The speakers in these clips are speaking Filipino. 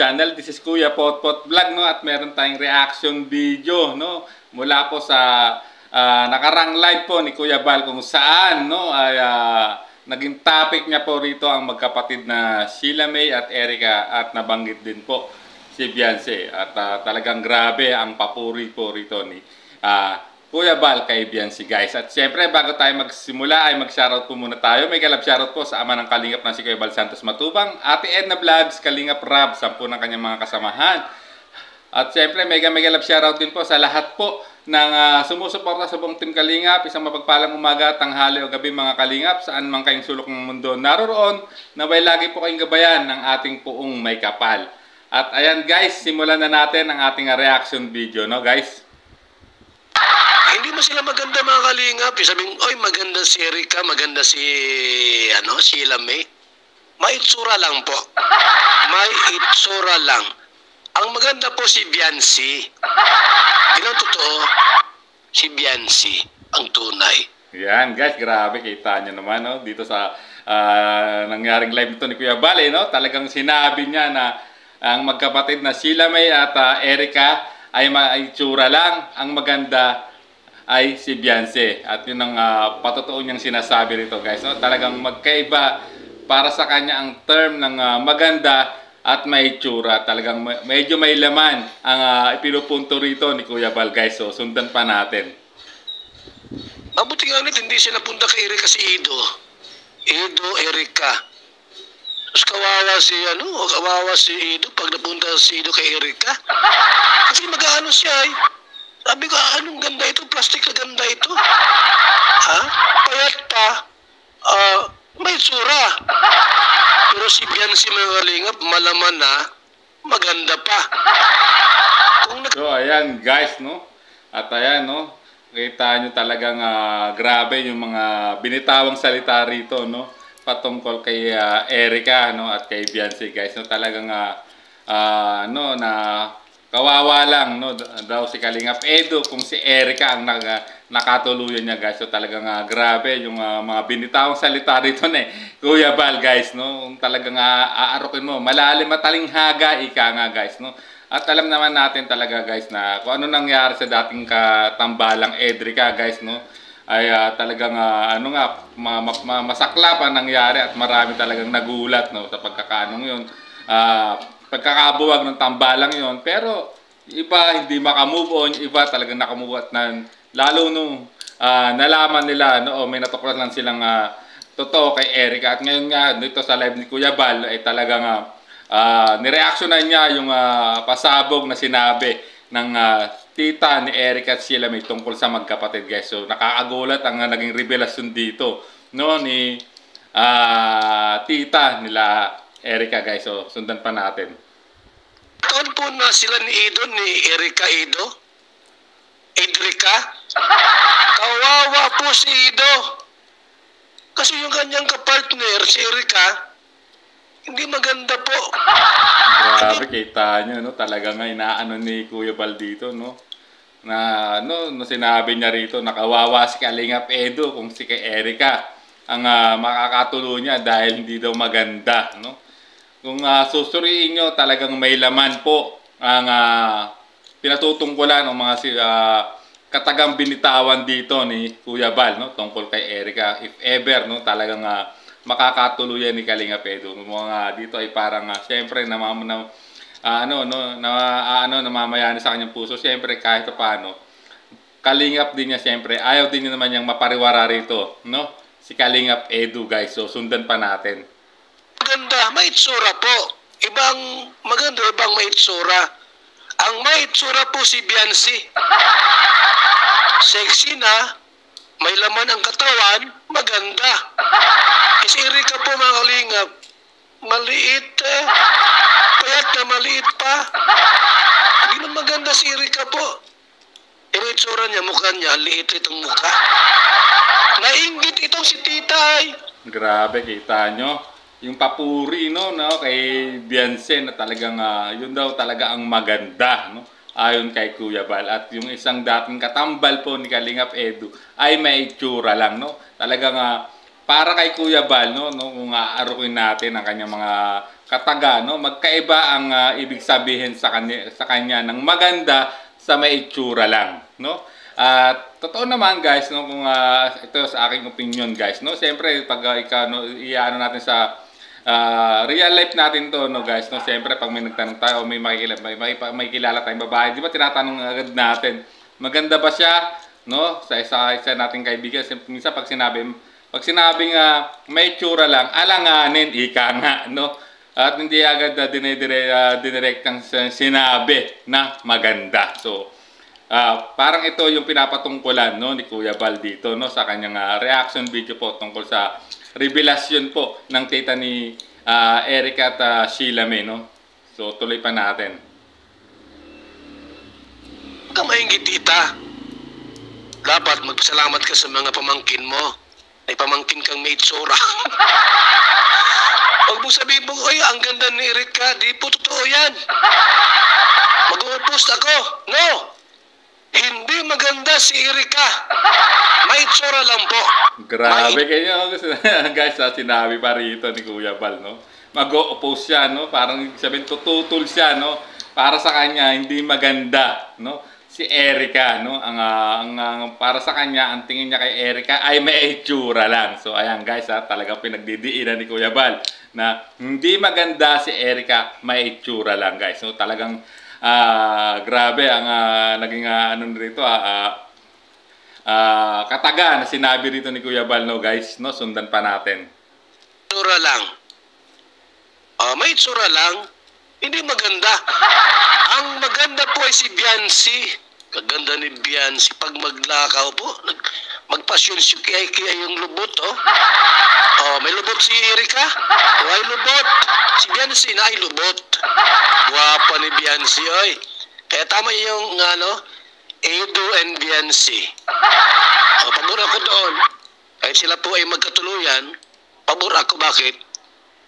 Channel. This is Kuya Potpot Vlog, no? At meron tayong reaction video, no? Mula po sa uh, nakarang live po ni Kuya Bal kung saan, no? Ay, uh, naging topic niya po rito ang magkapatid na Sheila May at Erica at nabanggit din po si Beyonce. At uh, talagang grabe ang papuri po rito ni uh, Kuya Bal kay Biancy guys. At siyempre bago tayo magsimula ay mag-shoutout po muna tayo. May galap shoutout po sa ama ng Kalingap na si Kuya Bal Santos Matubang, Ate Edna Vlogs, Kalingap Rab, sampu ng kanyang mga kasamahan. At siyempre mega mega love shoutout din po sa lahat po ng uh, sumusuporta sa buong Team Kalingap. Isang mapagpalang umaga, tanghali o gabi mga Kalingap, saan man kayong sulok ng mundo naroon, naway lagi po kayong gabayan ng ating puong may kapal. At ayan guys, simulan na natin ang ating reaction video, no guys? Hindi mo sila maganda mga kalingap. Sabihin, oy maganda si Erika, maganda si, ano, Sheila May. May itsura lang po. May itsura lang. Ang maganda po si Biancy. Yun totoo. Si Biancy, ang tunay. Yan guys, grabe kita nyo naman no? dito sa uh, nangyaring live nito ni Kuya Bale. No? Talagang sinabi niya na ang magkapatid na Sheila May at uh, Erika ay maitsura lang. Ang maganda ay si Beyonce. At yun ang uh, patotoo niyang sinasabi rito guys. No? Talagang magkaiba para sa kanya ang term ng uh, maganda at may tsura. Talagang medyo may laman ang uh, ipinupunto rito ni Kuya Bal guys. So sundan pa natin. Mabuti nga ulit, hindi siya napunta kay Erika si Ido. Ido, Erika. Tapos kawawa si, ano, kawawa si Ido pag napunta si Ido kay Erika. Kasi mag-ano siya eh. Sabi ko, ah, anong ganda ito? Plastic na ganda ito. Ha? Payat pa. Uh, may tsura. Pero si Biancy Mangalingap, malaman na, maganda pa. Kung so, ayan guys, no? At ayan, no? Kita nyo talagang uh, grabe yung mga binitawang salita rito, no? Patungkol kay uh, Erica, no? At kay Biancy, guys, no? Talagang, uh, uh, no, na Kawawa lang, no, daw si Kalingap Edo kung si Erica ang nag, nakatuluyan niya guys. So talagang uh, grabe yung uh, mga binitawang salita rito na eh. Kuya Bal guys, no, talagang uh, aarokin mo. Malalim mataling haga, ika nga guys, no. At alam naman natin talaga guys na kung ano nangyari sa dating katambalang Edrica guys, no ay uh, talagang uh, ano nga ma, ma, ma, masaklap ang nangyari at marami talagang nagulat no sa pagkakaanong yun. Uh, pagkakabuwag ng tambalang yon pero iba hindi makamove on. Iba talagang nakamove nan lalo nung uh, nalaman nila no oh, may natuklasan lang silang uh, totoo kay Erica at ngayon nga dito sa live ni Kuya Bal ay talagang uh, uh, nireaksyonan niya yung uh, pasabog na sinabi ng uh, tita ni Erica at sila may tungkol sa magkapatid guys. So nakakagulat ang uh, naging revelasyon dito no ni uh, tita nila Erica guys. So sundan pa natin. Taon po na sila ni Ido, ni Erika Ido. Edrica. Kawawa po si Ido. Kasi yung kanyang kapartner, si Erika, hindi maganda po. Grabe, kita nyo, no? Talaga nga inaano ni Kuya Bal dito, no? Na, no, no, sinabi niya rito, nakawawa si Kalingap Edo kung si kay Erika ang uh, makakatulo niya dahil hindi daw maganda, no? Kung uh, susuriin nyo, talagang may laman po ang uh, pinatutungkulan ng mga uh, katagang binitawan dito ni Kuya Bal no? Tungkol kay Erica. If ever no talagang uh, makakatuluyan ni Kalinga Pedro. Mga dito ay parang uh, syempre namam na uh, ano no na uh, ano namamayani sa kanyang puso. Syempre kahit paano Kalingap din niya syempre ayaw din niya naman yang mapariwara rito no? Si Kalingap Edu guys. So sundan pa natin maganda, may itsura po. Ibang maganda, ibang may itsura. Ang may itsura po si Biancy. Sexy na, may laman ang katawan, maganda. Is Erika po mga kalingap, maliit eh. Payat na maliit pa. Hindi na maganda si Erika po. Yung itsura niya, mukha niya, liit itong mukha. Nainggit itong si Titay. Grabe, kita nyo yung papuri no, no kay Beyonce na talagang uh, yun daw talaga ang maganda no ayon kay Kuya Bal. At yung isang dating katambal po ni Kalingap Edu ay may itsura lang no. Talagang uh, para kay Kuya Bal, no, no kung aarukin natin ang kanyang mga kataga, no, magkaiba ang uh, ibig sabihin sa kanya, sa kanya ng maganda sa may itsura lang, no? At totoo naman guys, no, kung uh, ito sa aking opinion guys, no, siyempre pag uh, ikaw no, iano natin sa uh, real life natin to, no guys, no, siyempre pag may nagtanong tayo, may makikilala, may, may, may kilala tayong babae, di ba tinatanong agad natin, maganda ba siya, no, sa isa, isa nating kaibigan, minsan pag sinabi, pag sinabing uh, may tsura lang, alanganin, ika nga, no, at hindi agad uh, dinidire, uh, dinirektang sinabi na maganda. So, Uh, parang ito yung pinapatungkulan no ni Kuya Bal dito no sa kanyang uh, reaction video po tungkol sa revelasyon po ng tita ni uh, Eric at uh, Sheila May no. So tuloy pa natin. Kamahingi tita. Dapat magpasalamat ka sa mga pamangkin mo. Ay pamangkin kang may itsura. Huwag mo sabihin mo, ay, ang ganda ni Erika. Di po totoo yan. Mag-uupost ako. No! Hindi maganda si Erika. May tsura lang po. Grabe May... kayo. Guys, ha, sinabi pa rito ni Kuya Bal, no? Mag-oppose siya, no? Parang sabihin, tututol siya, no? Para sa kanya, hindi maganda, no? Si Erika, no? Ang, uh, ang, ang para sa kanya, ang tingin niya kay Erika ay may itsura lang. So, ayan guys, ha, talagang pinagdidiinan ni Kuya Bal na hindi maganda si Erika, may itsura lang, guys. So, talagang uh, grabe ang uh, naging uh, ano rito uh, uh, uh, kataga na sinabi rito ni Kuya Balno guys no? Sundan pa natin. Tsura lang. Uh, may tsura lang. Hindi maganda. Ang maganda po ay si Biancy kaganda ni Biancy pag maglakaw po nag magpasyon si kaya, kaya yung lubot oh oh may lubot si Erika oh, ay lubot si Biancy na ay lubot Guwapa ni Biancy, oy. Kaya tama yung, ano, Edo and Biancy. O, pabor ako doon. Kahit sila po ay magkatuluyan, pabor ako bakit?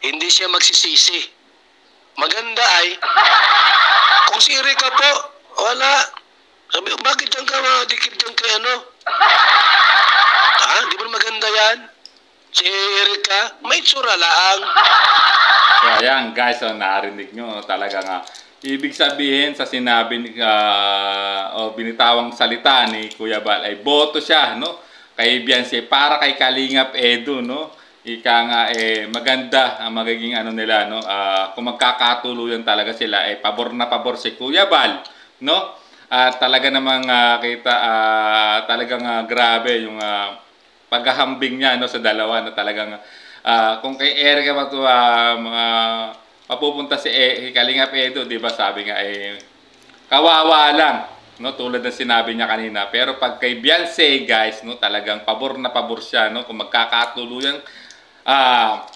Hindi siya magsisisi. Maganda ay, kung si Erika po, wala. Sabi, bakit dyan ka dikit dyan kay ano? Ha? Di ba maganda yan? Si Erika, may tsura lang. So ayan guys, so, narinig nyo talaga nga. Ibig sabihin sa sinabi ni uh, o binitawang salita ni Kuya Bal ay boto siya no kay Beyonce para kay Kalingap Edu no. Ika nga eh maganda ang magiging ano nila no uh, kung magkakatuluyan talaga sila eh pabor na pabor si Kuya Bal no. At talaga namang uh, kita uh, talagang uh, grabe yung uh, paghahambing niya no sa dalawa na talagang uh, kung kay Erica pa to uh, mga mapupunta si e, Kalingap Edo, 'di ba? Sabi nga eh kawawa lang, no? Tulad ng sinabi niya kanina. Pero pag kay Beyonce, guys, no, talagang pabor na pabor siya, no? Kung magkakatuluyan ah uh,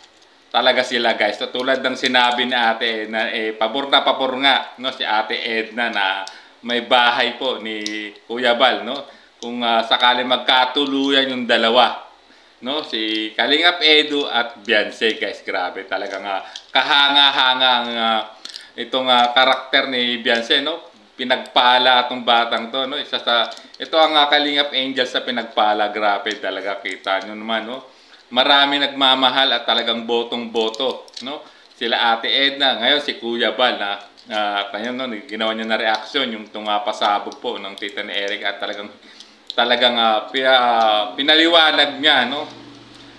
talaga sila guys. So, tulad ng sinabi ni Ate na eh, pabor na pabor nga no si Ate Edna na may bahay po ni Kuya Bal no. Kung uh, sakali magkatuluyan yung dalawa, no? Si Kalingap Edu at Beyonce guys. Grabe talaga nga. Kahanga-hanga ang uh, itong uh, karakter ni Beyonce no? Pinagpala atong batang to no? Isa sa ito ang uh, Kalingap Angel sa pinagpala. Grabe talaga. Kita nyo naman no? Marami nagmamahal at talagang botong-boto no? Sila Ate Edna ngayon si Kuya Bal na uh, tayo no ginawa niya na reaction yung tunga pasabog po ng tita ni Eric at talagang talagang uh, pinaliwanag niya no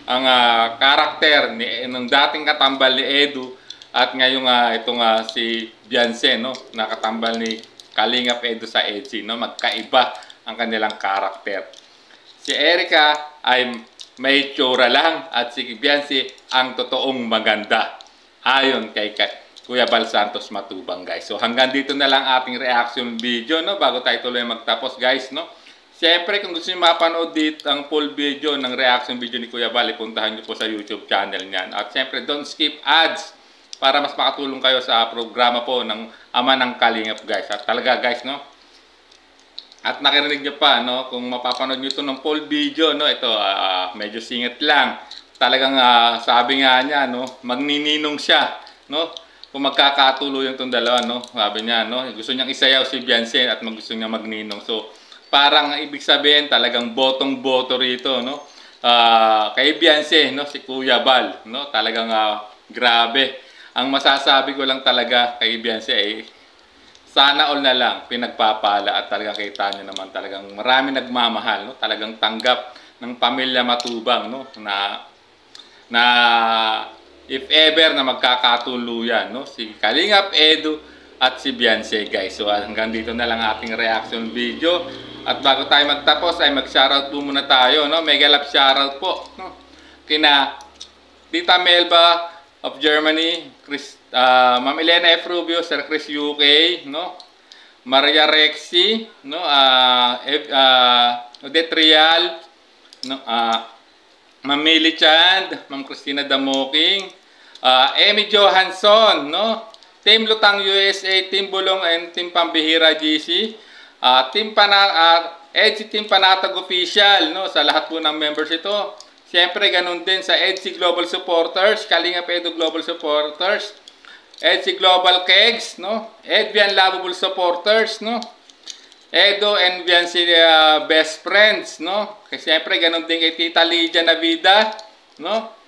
ang uh, karakter ni ng dating katambal ni Edu at ngayong uh, itong uh, si Bianse no nakatambal ni Kalingap Edu sa Edgy no magkaiba ang kanilang karakter. Si Erika ay may tsura lang at si Bianse ang totoong maganda. Ayon kay, kay Kuya Bal Santos Matubang guys so hanggang dito na lang ating reaction video no bago tayo tuloy magtapos guys no Siyempre, kung gusto niyo mapanood dito ang full video ng reaction video ni Kuya Bali, puntahan niyo po sa YouTube channel niyan. At siyempre, don't skip ads para mas makatulong kayo sa programa po ng Ama ng Kalingap, guys. At talaga, guys, no? At nakirinig niyo pa, no? Kung mapapanood niyo ito ng full video, no? Ito, uh, medyo singit lang. Talagang uh, sabi nga niya, no? Magnininong siya, no? Kung magkakatuloy yung itong dalawa, no? Sabi niya, no? Gusto niyang isayaw si Beyonce at gusto niya magninong. So, parang ibig sabihin talagang botong-boto rito, no? ah, kay Beyonce, no? Si Kuya Bal, no? Talagang ah, grabe. Ang masasabi ko lang talaga kay Beyonce ay sana all na lang pinagpapala at talagang kita nyo naman talagang marami nagmamahal, no? Talagang tanggap ng pamilya Matubang, no? Na na if ever na magkakatuluyan, no? Si Kalingap Edu at si Beyonce, guys. So hanggang dito na lang ating reaction video. At bago tayo magtapos ay mag-shoutout po muna tayo, no? Mega love shoutout po, no? Kina Tita Melba of Germany, Chris, ah, Ma'am Elena F. Rubio, Sir Chris UK, no? Maria Rexy, no? Ah, Ev- ah, Odette no? Ah, Ma'am Millie Chand, Ma'am Christina Damoking, ah, Amy Johansson, no? Team Lutang USA, Team Bulong, and Team Pambihira GC, ah, Team Pana, ah, EDC Team Panatag Official, no? Sa lahat po ng members ito. Siyempre, ganun din sa EDC Global Supporters, Kalinga Pedo Global Supporters, EDC Global Kegs, no? Edvian Lovable Supporters, no? Edo and Bianci uh, best friends, no? Kasi siyempre ganun din kay Tita Lydia Navida, no?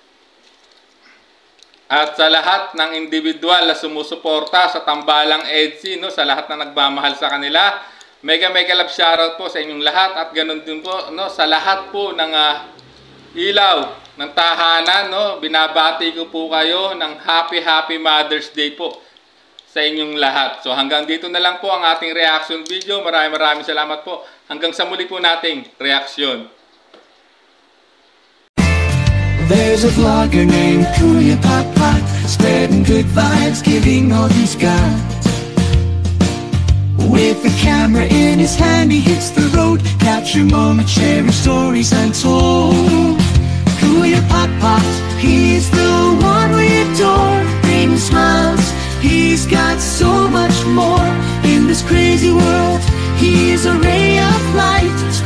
At sa lahat ng individual na sumusuporta sa tambalang EDC, no? Sa lahat na nagmamahal sa kanila, mega mega love shoutout po sa inyong lahat at ganun din po, no? Sa lahat po ng ah, ilaw ng tahanan, no? Binabati ko po kayo ng happy happy Mother's Day po sa inyong lahat. So hanggang dito na lang po ang ating reaction video. Maraming maraming salamat po. Hanggang sa muli po nating reaction. There's a vlogger named Kuya Pot spreading good vibes, giving all he's got. With the camera in his hand, he hits the road, capture moments, sharing stories untold. Through your pot Pop, he's the one we adore, bringing smiles. He's got so much more in this crazy world. He's a ray of light.